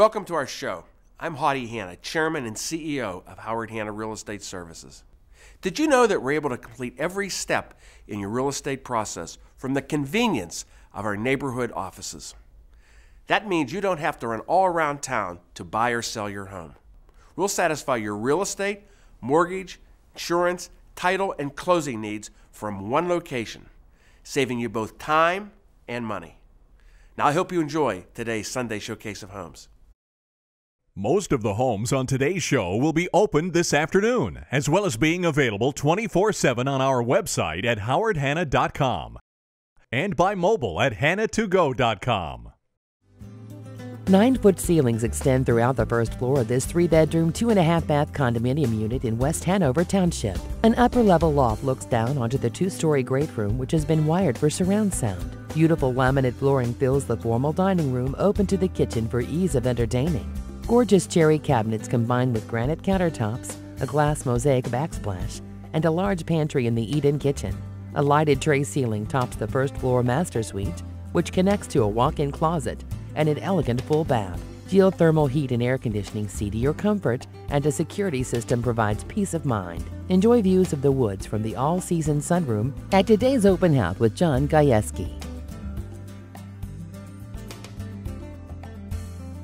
Welcome to our show. I'm Hoby Hanna, Chairman and CEO of Howard Hanna Real Estate Services. Did you know that we're able to complete every step in your real estate process from the convenience of our neighborhood offices? That means you don't have to run all around town to buy or sell your home. We'll satisfy your real estate, mortgage, insurance, title, and closing needs from one location, saving you both time and money. Now, I hope you enjoy today's Sunday Showcase of Homes. Most of the homes on today's show will be open this afternoon, as well as being available 24 7 on our website at howardhanna.com and by mobile at hanna2go.com. Nine foot ceilings extend throughout the first floor of this three bedroom, two and a half bath condominium unit in West Hanover Township. An upper level loft looks down onto the two story great room, which has been wired for surround sound. Beautiful laminate flooring fills the formal dining room open to the kitchen for ease of entertaining. Gorgeous cherry cabinets combined with granite countertops, a glass mosaic backsplash, and a large pantry in the eat-in kitchen. A lighted tray ceiling tops the first floor master suite, which connects to a walk-in closet and an elegant full bath. Geothermal heat and air conditioning see to your comfort, and a security system provides peace of mind. Enjoy views of the woods from the all-season sunroom at today's open house with John Gajewski.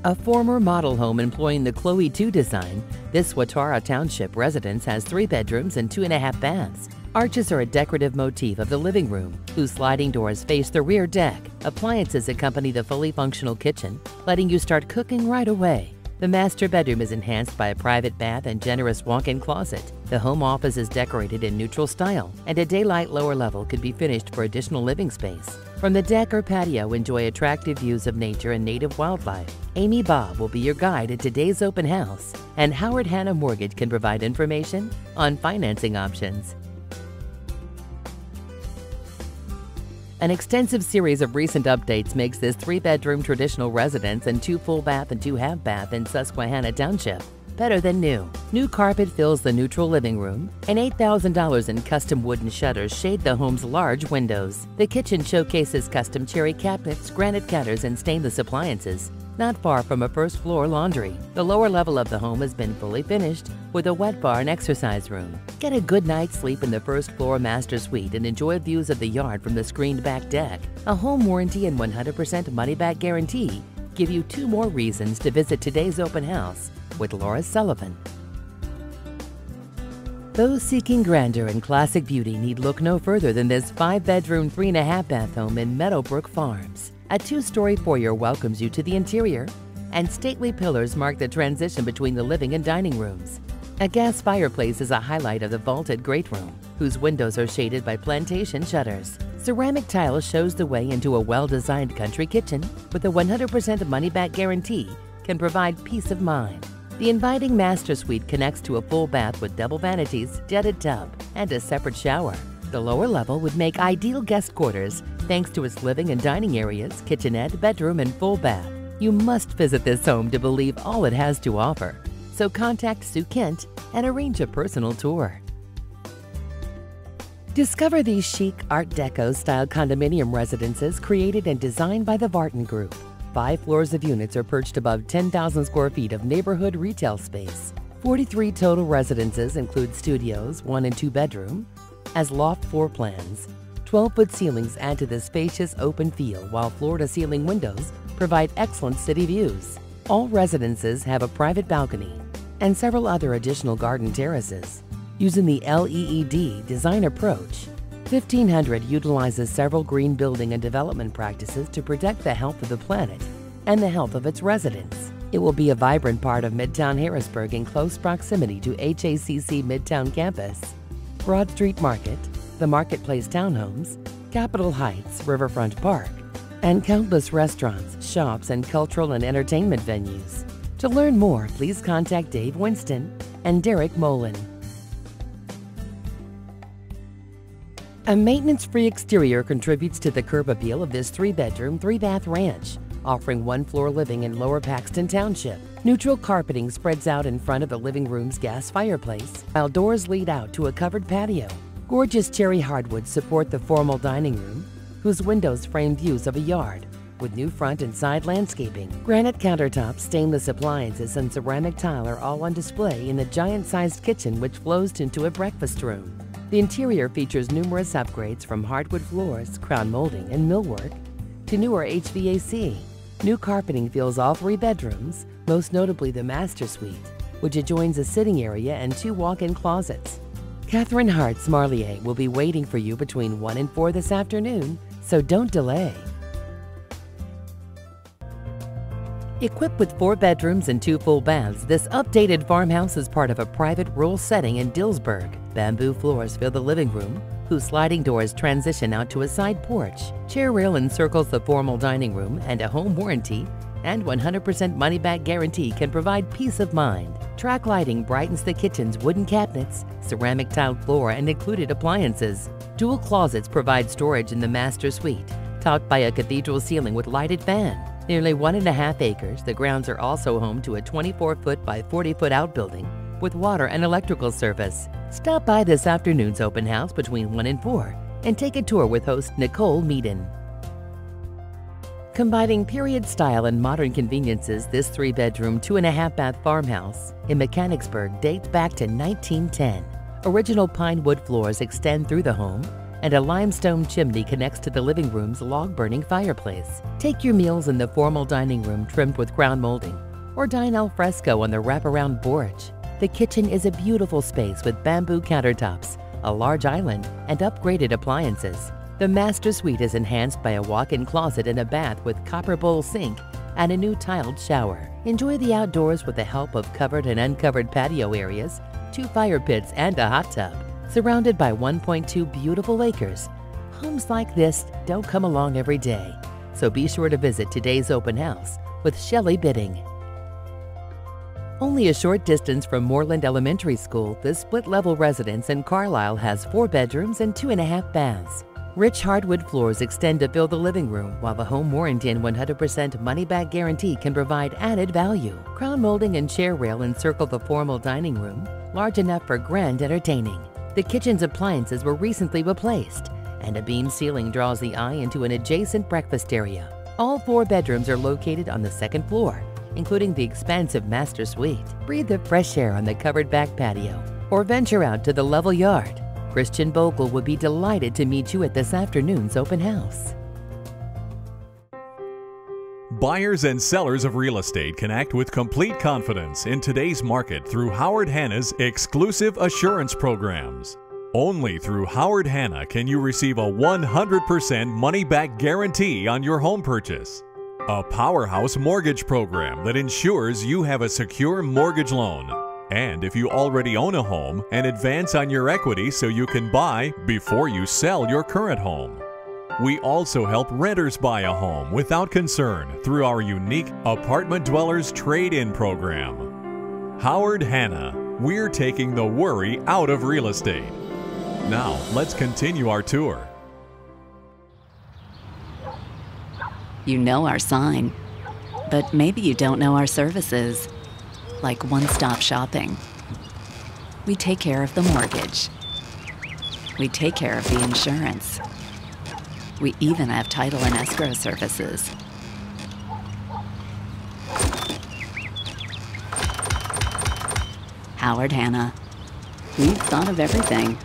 A former model home employing the Chloe 2 design, this Swatara Township residence has three bedrooms and two and a half baths. Arches are a decorative motif of the living room, whose sliding doors face the rear deck. Appliances accompany the fully functional kitchen, letting you start cooking right away. The master bedroom is enhanced by a private bath and generous walk-in closet. The home office is decorated in neutral style, and a daylight lower level could be finished for additional living space. From the deck or patio, enjoy attractive views of nature and native wildlife. Amy Bob will be your guide at today's open house, and Howard Hanna Mortgage can provide information on financing options. An extensive series of recent updates makes this three bedroom traditional residence and two full bath and two half bath in Susquehanna Township better than new. New carpet fills the neutral living room, and $8,000 in custom wooden shutters shade the home's large windows. The kitchen showcases custom cherry cabinets, granite counters, and stainless appliances. Not far from a first floor laundry, the lower level of the home has been fully finished with a wet bar and exercise room. Get a good night's sleep in the first floor master suite and enjoy views of the yard from the screened back deck. A home warranty and 100% money back guarantee give you two more reasons to visit today's open house with Laura Sullivan. Those seeking grandeur and classic beauty need look no further than this five bedroom, three and a half bath home in Meadowbrook Farms. A two story foyer welcomes you to the interior, and stately pillars mark the transition between the living and dining rooms. A gas fireplace is a highlight of the vaulted great room, whose windows are shaded by plantation shutters. Ceramic tile shows the way into a well designed country kitchen with a 100% money back guarantee can provide peace of mind. The inviting master suite connects to a full bath with double vanities, jetted tub, and a separate shower. The lower level would make ideal guest quarters thanks to its living and dining areas, kitchenette, bedroom, and full bath. You must visit this home to believe all it has to offer. So contact Sue Kent and arrange a personal tour. Discover these chic Art Deco style condominium residences created and designed by the Vartan Group. Five floors of units are perched above 10,000 square feet of neighborhood retail space. 43 total residences include studios, one and two bedroom, as loft floor plans. 12 foot ceilings add to the spacious open feel, while floor to ceiling windows provide excellent city views. All residences have a private balcony and several other additional garden terraces. Using the LEED design approach, 1500 utilizes several green building and development practices to protect the health of the planet and the health of its residents. It will be a vibrant part of Midtown Harrisburg in close proximity to HACC Midtown Campus, Broad Street Market, the Marketplace Townhomes, Capitol Heights Riverfront Park, and countless restaurants, shops, and cultural and entertainment venues. To learn more, please contact Dave Winston and Derek Molin. A maintenance-free exterior contributes to the curb appeal of this three-bedroom, three-bath ranch, offering one-floor living in Lower Paxton Township. Neutral carpeting spreads out in front of the living room's gas fireplace, while doors lead out to a covered patio. Gorgeous cherry hardwoods support the formal dining room, whose windows frame views of a yard. with new front and side landscaping. Granite countertops, stainless appliances, and ceramic tile are all on display in the giant-sized kitchen which flows into a breakfast room. The interior features numerous upgrades from hardwood floors, crown molding, and millwork to newer HVAC. New carpeting fills all three bedrooms, most notably the master suite, which adjoins a sitting area and two walk-in closets. Catherine Hartz Marlier will be waiting for you between 1 and 4 this afternoon, so don't delay. Equipped with four bedrooms and two full baths, this updated farmhouse is part of a private rural setting in Dillsburg. Bamboo floors fill the living room, whose sliding doors transition out to a side porch. Chair rail encircles the formal dining room, and a home warranty and 100% money-back guarantee can provide peace of mind. Track lighting brightens the kitchen's wooden cabinets, ceramic tiled floor, and included appliances. Dual closets provide storage in the master suite, topped by a cathedral ceiling with lighted fan. Nearly one and a half acres, the grounds are also home to a 24-foot by 40-foot outbuilding with water and electrical service. Stop by this afternoon's open house between 1 and 4 and take a tour with host Nicole Meaden. Combining period style and modern conveniences, this three-bedroom, two-and-a-half-bath farmhouse in Mechanicsburg dates back to 1910. Original pine wood floors extend through the home, and a limestone chimney connects to the living room's log-burning fireplace. Take your meals in the formal dining room trimmed with crown molding, or dine al fresco on the wraparound porch. The kitchen is a beautiful space with bamboo countertops, a large island, and upgraded appliances. The master suite is enhanced by a walk-in closet and a bath with copper bowl sink and a new tiled shower. Enjoy the outdoors with the help of covered and uncovered patio areas, two fire pits, and a hot tub. Surrounded by 1.2 beautiful acres, homes like this don't come along every day. So be sure to visit today's open house with Shelley Bidding. Only a short distance from Mooreland Elementary School, this split-level residence in Carlisle has four bedrooms and two and a half baths. Rich hardwood floors extend to fill the living room, while the home warranty and 100% money-back guarantee can provide added value. Crown molding and chair rail encircle the formal dining room, large enough for grand entertaining. The kitchen's appliances were recently replaced, and a beam ceiling draws the eye into an adjacent breakfast area. All four bedrooms are located on the second floor, including the expansive master suite. Breathe the fresh air on the covered back patio, or venture out to the level yard. Christian Bogle would be delighted to meet you at this afternoon's open house. Buyers and sellers of real estate can act with complete confidence in today's market through Howard Hanna's exclusive assurance programs. Only through Howard Hanna can you receive a 100% money back guarantee on your home purchase. A powerhouse mortgage program that ensures you have a secure mortgage loan and if you already own a home, an advance on your equity so you can buy before you sell your current home. We also help renters buy a home without concern through our unique Apartment Dwellers Trade In program. Howard Hanna, we're taking the worry out of real estate. Now, let's continue our tour. You know our sign, but maybe you don't know our services like one stop shopping. We take care of the mortgage, we take care of the insurance. We even have title and escrow services. Howard Hanna. We've thought of everything.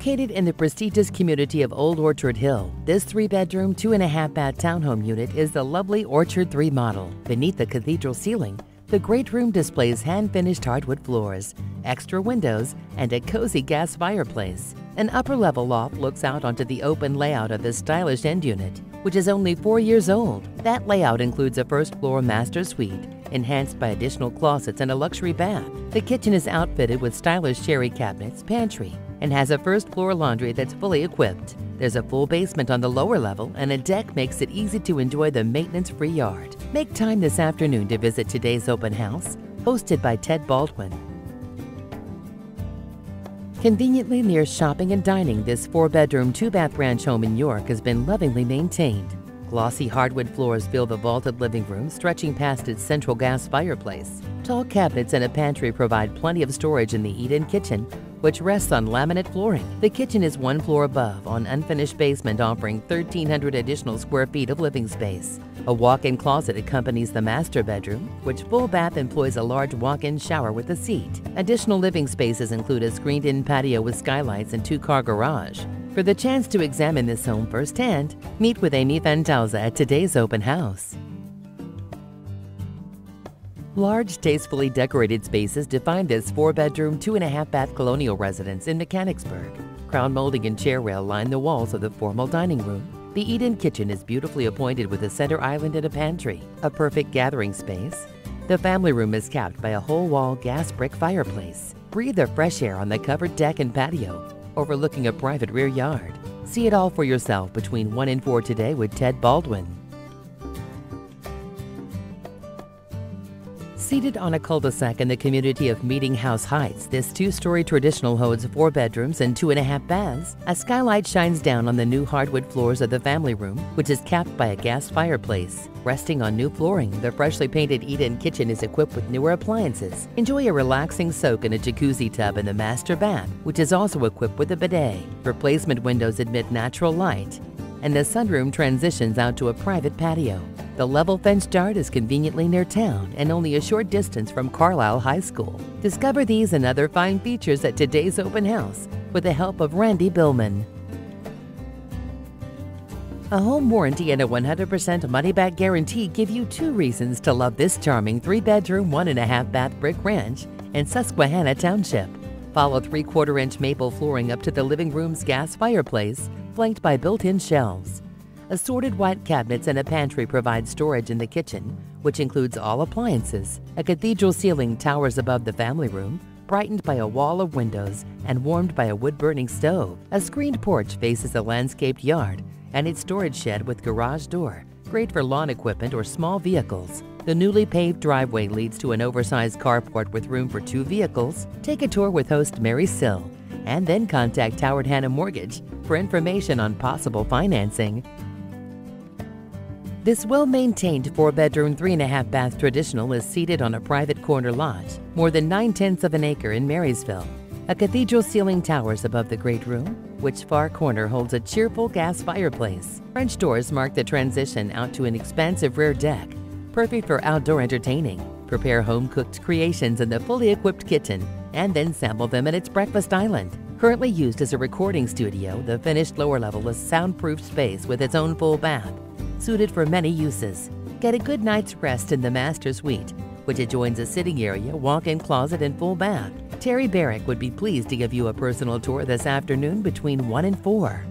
Located in the prestigious community of Old Orchard Hill, this three bedroom, two and a half bath townhome unit is the lovely Orchard 3 model. Beneath the cathedral ceiling, the great room displays hand finished hardwood floors, extra windows, and a cozy gas fireplace. An upper level loft looks out onto the open layout of this stylish end unit, which is only four years old. That layout includes a first floor master suite, enhanced by additional closets and a luxury bath. The kitchen is outfitted with stylish cherry cabinets, pantry, and has a first floor laundry that's fully equipped. There's a full basement on the lower level, and a deck makes it easy to enjoy the maintenance free yard. Make time this afternoon to visit today's open house, hosted by Ted Baldwin. Conveniently near shopping and dining, this four bedroom, two bath ranch home in York has been lovingly maintained. Glossy hardwood floors fill the vaulted living room, stretching past its central gas fireplace. Tall cabinets and a pantry provide plenty of storage in the eat-in kitchen, which rests on laminate flooring. The kitchen is one floor above on unfinished basement offering 1,300 additional square feet of living space. A walk-in closet accompanies the master bedroom, which full bath employs a large walk-in shower with a seat. Additional living spaces include a screened-in patio with skylights and two-car garage. For the chance to examine this home firsthand, meet with Amy Fantauza at today's open house. Large, tastefully decorated spaces define this four-bedroom, two-and-a-half-bath colonial residence in Mechanicsburg. Crown molding and chair rail line the walls of the formal dining room. The eat-in kitchen is beautifully appointed with a center island and a pantry, a perfect gathering space. The family room is capped by a whole-wall gas brick fireplace. Breathe the fresh air on the covered deck and patio, overlooking a private rear yard. See it all for yourself between 1 and 4 today with Ted Baldwin. Seated on a cul-de-sac in the community of Meeting House Heights, this two-story traditional holds four bedrooms and two and a half baths. A skylight shines down on the new hardwood floors of the family room, which is capped by a gas fireplace. Resting on new flooring, the freshly painted eat-in kitchen is equipped with newer appliances. Enjoy a relaxing soak in a jacuzzi tub in the master bath, which is also equipped with a bidet. Replacement windows admit natural light, and the sunroom transitions out to a private patio. The level fenced yard is conveniently near town and only a short distance from Carlisle High School. Discover these and other fine features at today's open house with the help of Randy Billman. A home warranty and a 100% money back guarantee give you two reasons to love this charming three bedroom, one and a half bath brick ranch in Susquehanna Township. Follow three quarter inch maple flooring up to the living room's gas fireplace, flanked by built in shelves. Assorted white cabinets and a pantry provide storage in the kitchen, which includes all appliances. A cathedral ceiling towers above the family room, brightened by a wall of windows and warmed by a wood-burning stove. A screened porch faces a landscaped yard and its storage shed with garage door, great for lawn equipment or small vehicles. The newly paved driveway leads to an oversized carport with room for two vehicles. Take a tour with host Mary Sill and then contact Howard Hanna Mortgage for information on possible financing. This well-maintained four-bedroom, three-and-a-half-bath traditional is seated on a private corner lot, more than nine-tenths of an acre in Marysville. A cathedral ceiling towers above the great room, which far corner holds a cheerful gas fireplace. French doors mark the transition out to an expansive rear deck, perfect for outdoor entertaining. Prepare home-cooked creations in the fully equipped kitchen and then sample them at its breakfast island. Currently used as a recording studio, the finished lower level is soundproof space with its own full bath suited for many uses. Get a good night's rest in the master suite, which adjoins a sitting area, walk-in closet, and full bath. Terry Barrick would be pleased to give you a personal tour this afternoon between 1 and 4.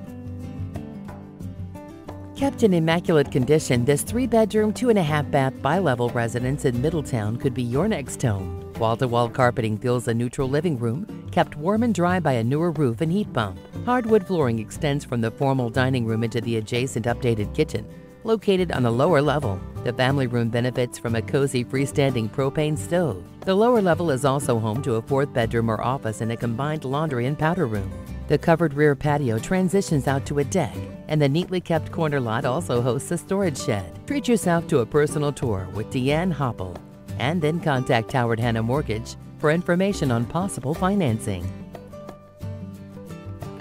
Kept in immaculate condition, this three-bedroom, two-and-a-half-bath bi-level residence in Middletown could be your next home. Wall-to-wall carpeting fills a neutral living room, kept warm and dry by a newer roof and heat pump. Hardwood flooring extends from the formal dining room into the adjacent updated kitchen, Located on the lower level, the family room benefits from a cozy freestanding propane stove. The lower level is also home to a fourth bedroom or office and a combined laundry and powder room. The covered rear patio transitions out to a deck, and the neatly kept corner lot also hosts a storage shed. Treat yourself to a personal tour with Deanne Hopple, and then contact Howard Hanna Mortgage for information on possible financing.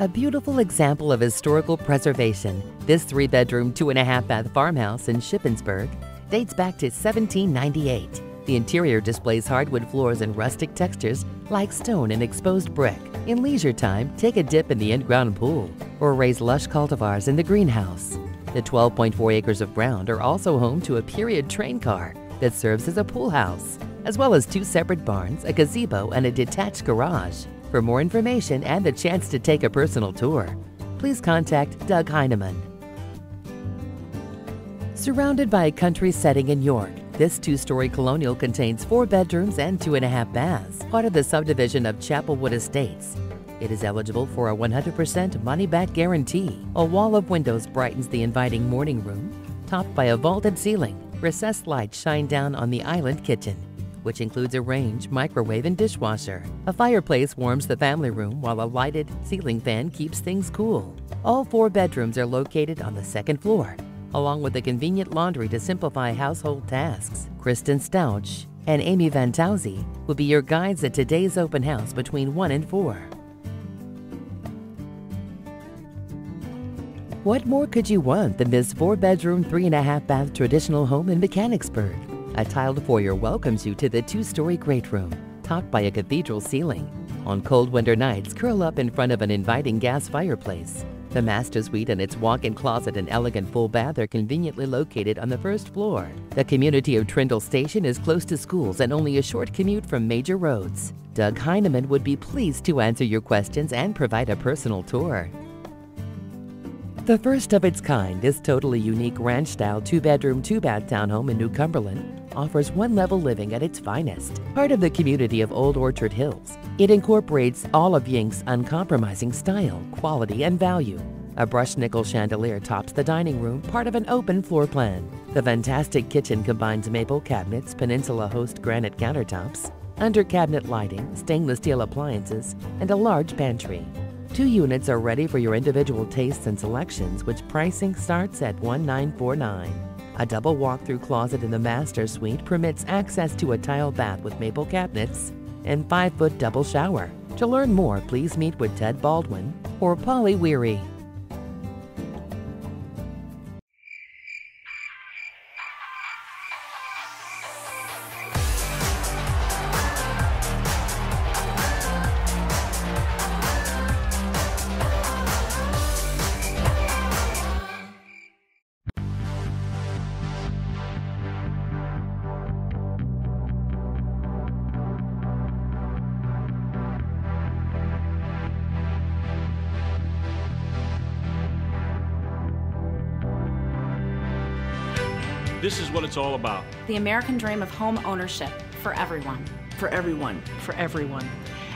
A beautiful example of historical preservation, this three bedroom, two and a half bath farmhouse in Shippensburg dates back to 1798. The interior displays hardwood floors and rustic textures like stone and exposed brick. In leisure time, take a dip in the in ground pool or raise lush cultivars in the greenhouse. The 12.4 acres of ground are also home to a period train car that serves as a pool house, as well as two separate barns, a gazebo, and a detached garage. For more information and the chance to take a personal tour, please contact Doug Heineman. Surrounded by a country setting in York, this two-story colonial contains four bedrooms and two and a half baths, part of the subdivision of Chapelwood Estates. It is eligible for a 100% money-back guarantee. A wall of windows brightens the inviting morning room, topped by a vaulted ceiling. Recessed lights shine down on the island kitchen, which includes a range, microwave, and dishwasher. A fireplace warms the family room while a lighted ceiling fan keeps things cool. All four bedrooms are located on the second floor, along with a convenient laundry to simplify household tasks. Kristen Stouch and Amy Van will be your guides at today's open house between 1 and 4. What more could you want than this four bedroom, three and a half bath traditional home in Mechanicsburg? A tiled foyer welcomes you to the two story great room, topped by a cathedral ceiling. On cold winter nights, curl up in front of an inviting gas fireplace. The master suite and its walk in closet and elegant full bath are conveniently located on the first floor. The community of Trindle Station is close to schools and only a short commute from major roads. Doug Heineman would be pleased to answer your questions and provide a personal tour. The first of its kind, this totally unique ranch style two bedroom, two bath townhome in New Cumberland offers one level living at its finest. Part of the community of Old Orchard Hills, it incorporates all of Yink's uncompromising style, quality, and value. A brushed nickel chandelier tops the dining room, part of an open floor plan. The fantastic kitchen combines maple cabinets, peninsula host granite countertops, under cabinet lighting, stainless steel appliances, and a large pantry. Two units are ready for your individual tastes and selections, which pricing starts at $1949. A double walk-through closet in the master suite permits access to a tile bath with maple cabinets and 5-foot double shower. To learn more, please meet with Ted Baldwin or Polly Weary. All about. The American dream of home ownership for everyone. For everyone. For everyone.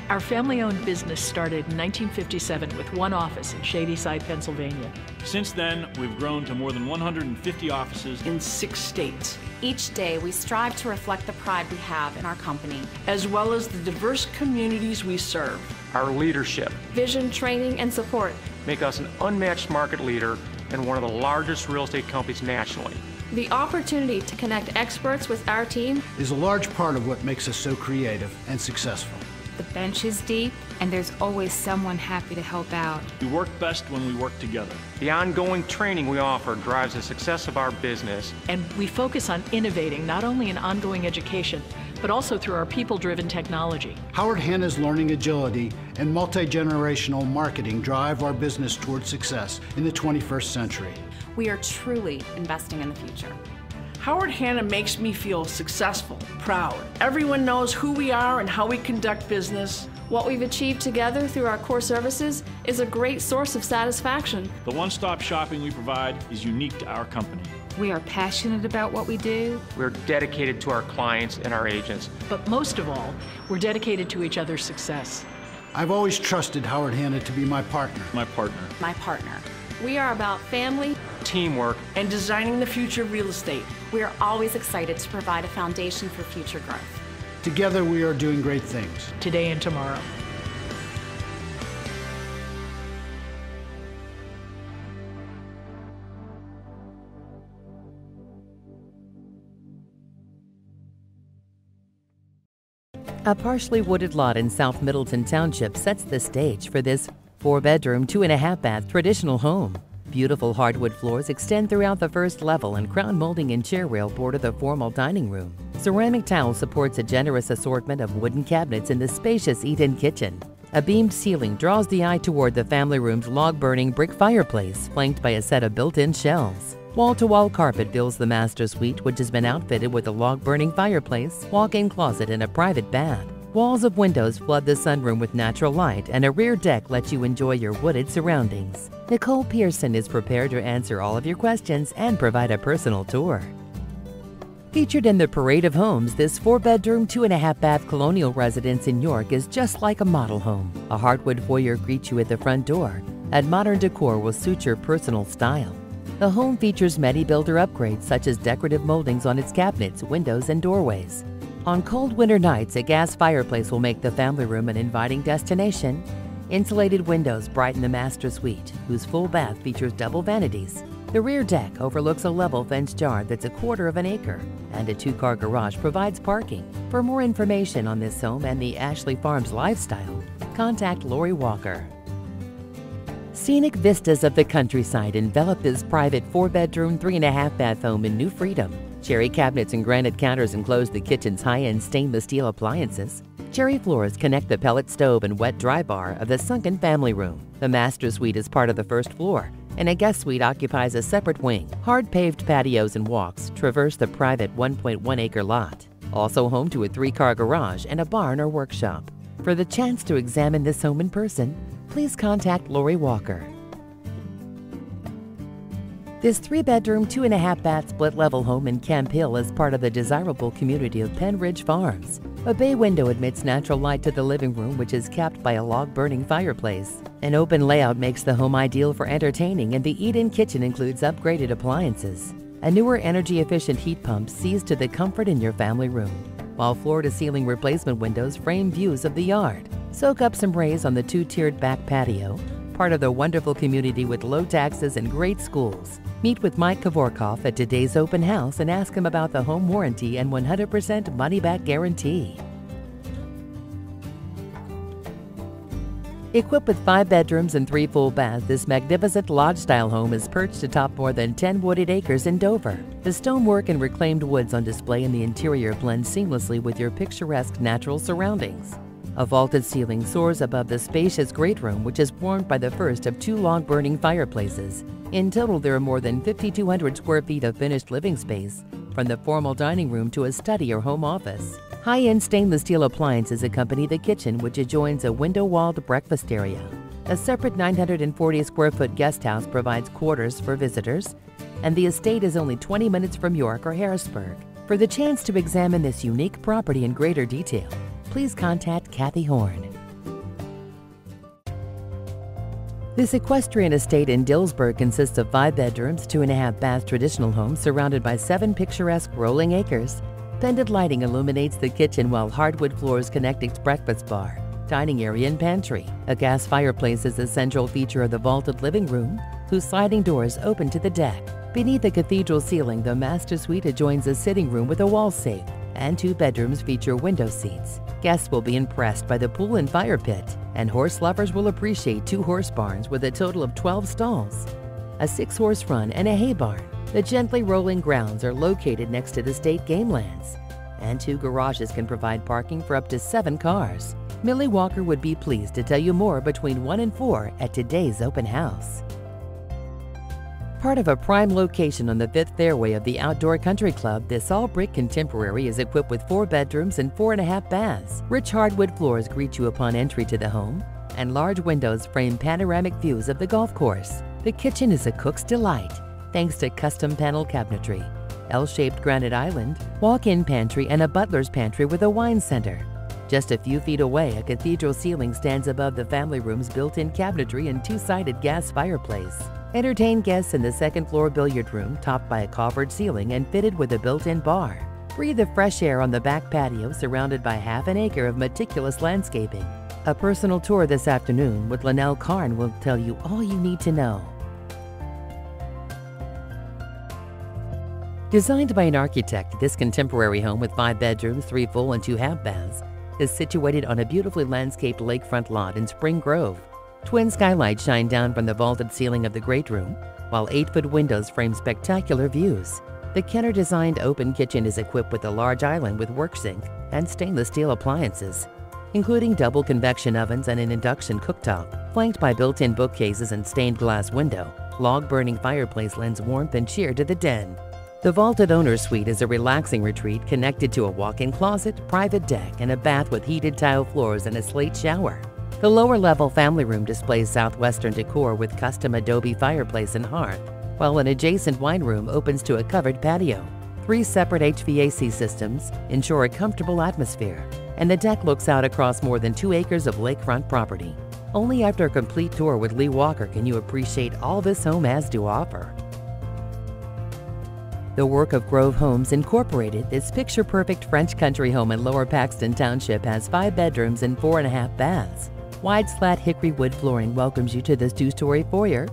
Our family owned business started in 1957 with one office in Shadyside, Pennsylvania. Since then, we've grown to more than 150 offices in six states. Each day, we strive to reflect the pride we have in our company, as well as the diverse communities we serve. Our leadership, vision, training, and support make us an unmatched market leader and one of the largest real estate companies nationally. The opportunity to connect experts with our team is a large part of what makes us so creative and successful. The bench is deep, and there's always someone happy to help out. We work best when we work together. The ongoing training we offer drives the success of our business. And we focus on innovating not only in ongoing education, but also through our people-driven technology. Howard Hanna's learning agility and multi-generational marketing drive our business towards success in the 21st century. We are truly investing in the future. Howard Hanna makes me feel successful, proud. Everyone knows who we are and how we conduct business. What we've achieved together through our core services is a great source of satisfaction. The one-stop shopping we provide is unique to our company. We are passionate about what we do. We're dedicated to our clients and our agents. But most of all, we're dedicated to each other's success. I've always trusted Howard Hanna to be my partner. My partner. My partner. We are about family, teamwork, and designing the future of real estate. We are always excited to provide a foundation for future growth. Together, we are doing great things. Today and tomorrow. A partially wooded lot in South Middleton Township sets the stage for this four bedroom, two and a half bath traditional home. Beautiful hardwood floors extend throughout the first level, and crown molding and chair rail border the formal dining room. Ceramic tile supports a generous assortment of wooden cabinets in the spacious eat-in kitchen. A beamed ceiling draws the eye toward the family room's log-burning brick fireplace, flanked by a set of built-in shelves. Wall-to-wall carpet fills the master suite, which has been outfitted with a log-burning fireplace, walk-in closet, and a private bath. Walls of windows flood the sunroom with natural light, and a rear deck lets you enjoy your wooded surroundings. Nicole Pearson is prepared to answer all of your questions and provide a personal tour. Featured in the parade of homes, this four bedroom, two and a half bath colonial residence in York is just like a model home. A hardwood foyer greets you at the front door, and modern decor will suit your personal style. The home features many builder upgrades such as decorative moldings on its cabinets, windows, and doorways. On cold winter nights, a gas fireplace will make the family room an inviting destination. Insulated windows brighten the master suite, whose full bath features double vanities. The rear deck overlooks a level fenced yard that's a quarter of an acre, and a two car garage provides parking. For more information on this home and the Ashley Farms lifestyle, contact Lori Walker. Scenic vistas of the countryside envelop this private four bedroom, three and a half bath home in New Freedom. Cherry cabinets and granite counters enclose the kitchen's high end stainless steel appliances. Cherry floors connect the pellet stove and wet dry bar of the sunken family room. The master suite is part of the first floor, and a guest suite occupies a separate wing. Hard paved patios and walks traverse the private 1.1 acre lot. Also home to a three car garage and a barn or workshop. For the chance to examine this home in person, please contact Lori Walker. This three bedroom, two and a half bath split level home in Camp Hill is part of the desirable community of Penn Ridge Farms. A bay window admits natural light to the living room, which is capped by a log burning fireplace. An open layout makes the home ideal for entertaining, and the eat in kitchen includes upgraded appliances. A newer energy efficient heat pump sees to the comfort in your family room, while floor to ceiling replacement windows frame views of the yard. Soak up some rays on the two tiered back patio, part of the wonderful community with low taxes and great schools. Meet with Mike Kavorkoff at today's open house and ask him about the home warranty and 100% money back guarantee. Equipped with five bedrooms and three full baths, this magnificent lodge style home is perched atop more than 10 wooded acres in Dover. The stonework and reclaimed woods on display in the interior blend seamlessly with your picturesque natural surroundings. A vaulted ceiling soars above the spacious great room, which is warmed by the first of two log burning fireplaces. In total, there are more than 5,200 square feet of finished living space, from the formal dining room to a study or home office. High end stainless steel appliances accompany the kitchen, which adjoins a window walled breakfast area. A separate 940 square foot guest house provides quarters for visitors, and the estate is only 20 minutes from York or Harrisburg. For the chance to examine this unique property in greater detail, please contact Kathy Horn. This equestrian estate in Dillsburg consists of five bedrooms, two and a half bath traditional home surrounded by seven picturesque rolling acres. Pendant lighting illuminates the kitchen while hardwood floors connect its breakfast bar, dining area, and pantry. A gas fireplace is a central feature of the vaulted living room, whose sliding doors open to the deck. Beneath the cathedral ceiling, the master suite adjoins a sitting room with a wall safe, and two bedrooms feature window seats. Guests will be impressed by the pool and fire pit, and horse lovers will appreciate two horse barns with a total of 12 stalls, a six horse run, and a hay barn. The gently rolling grounds are located next to the state game lands, and two garages can provide parking for up to seven cars. Millie Walker would be pleased to tell you more between 1 and 4 at today's open house. Part of a prime location on the fifth fairway of the Outdoor Country Club, this all brick contemporary is equipped with four bedrooms and four and a half baths. Rich hardwood floors greet you upon entry to the home, and large windows frame panoramic views of the golf course. The kitchen is a cook's delight, thanks to custom panel cabinetry, L shaped granite island, walk in pantry, and a butler's pantry with a wine center. Just a few feet away, a cathedral ceiling stands above the family room's built in cabinetry and two sided gas fireplace. Entertain guests in the second floor billiard room, topped by a coffered ceiling and fitted with a built in bar. Breathe the fresh air on the back patio surrounded by half an acre of meticulous landscaping. A personal tour this afternoon with Linnell Karn will tell you all you need to know. Designed by an architect, this contemporary home with five bedrooms, three full and two half baths is situated on a beautifully landscaped lakefront lot in Spring Grove. Twin skylights shine down from the vaulted ceiling of the great room, while eight-foot windows frame spectacular views. The Kenner-designed open kitchen is equipped with a large island with work sink and stainless steel appliances, including double convection ovens and an induction cooktop. Flanked by built-in bookcases and stained glass window, log-burning fireplace lends warmth and cheer to the den. The vaulted owner's suite is a relaxing retreat connected to a walk-in closet, private deck, and a bath with heated tile floors and a slate shower. The lower level family room displays southwestern decor with custom adobe fireplace and hearth, while an adjacent wine room opens to a covered patio. Three separate HVAC systems ensure a comfortable atmosphere, and the deck looks out across more than two acres of lakefront property. Only after a complete tour with Lee Walker can you appreciate all this home has to offer. The work of Grove Homes Incorporated, this picture perfect French country home in Lower Paxton Township has five bedrooms and four and a half baths. Wide slat hickory wood flooring welcomes you to this two story foyer,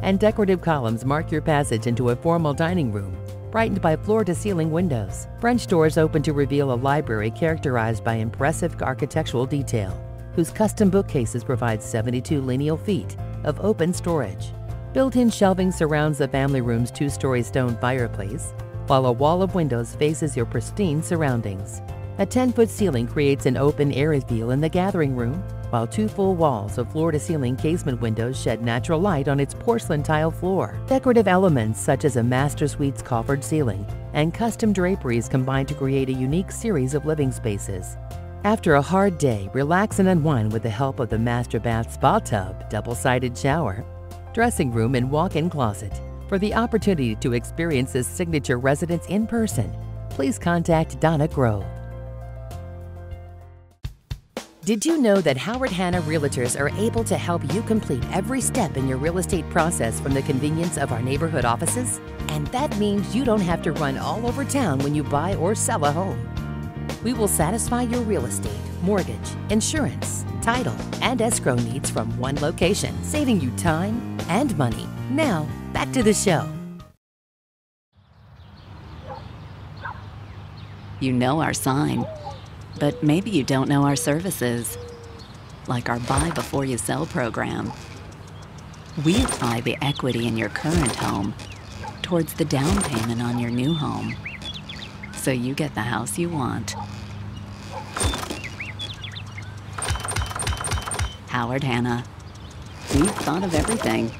and decorative columns mark your passage into a formal dining room, brightened by floor to ceiling windows. French doors open to reveal a library characterized by impressive architectural detail, whose custom bookcases provide 72 lineal feet of open storage. Built-in shelving surrounds the family room's two-story stone fireplace, while a wall of windows faces your pristine surroundings. A 10-foot ceiling creates an open-air feel in the gathering room, while two full walls of floor-to-ceiling casement windows shed natural light on its porcelain tile floor. Decorative elements such as a master suite's coffered ceiling and custom draperies combine to create a unique series of living spaces. After a hard day, relax and unwind with the help of the master bath spa tub, double-sided shower, dressing room, and walk-in closet. For the opportunity to experience this signature residence in person, please contact Donna Grove. Did you know that Howard Hanna Realtors are able to help you complete every step in your real estate process from the convenience of our neighborhood offices? And that means you don't have to run all over town when you buy or sell a home. We will satisfy your real estate, mortgage, insurance, title, and escrow needs from one location, saving you time and money. Now, back to the show. You know our sign, but maybe you don't know our services, like our Buy Before You Sell program. We apply the equity in your current home towards the down payment on your new home, so you get the house you want. Howard Hanna. We've thought of everything.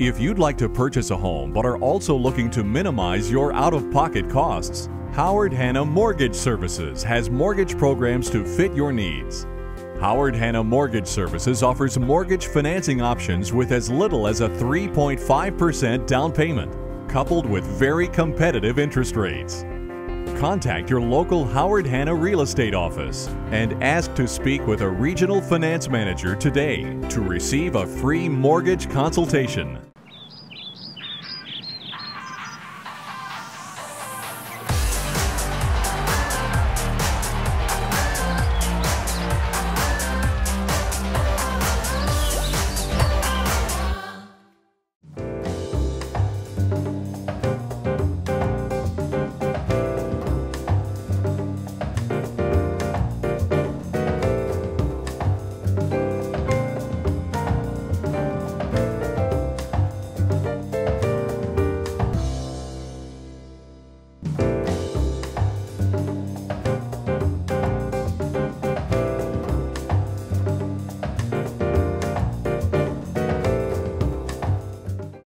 If you'd like to purchase a home but are also looking to minimize your out of pocket costs, Howard Hanna Mortgage Services has mortgage programs to fit your needs. Howard Hanna Mortgage Services offers mortgage financing options with as little as a 3.5% down payment, coupled with very competitive interest rates. Contact your local Howard Hanna Real Estate office and ask to speak with a regional finance manager today to receive a free mortgage consultation.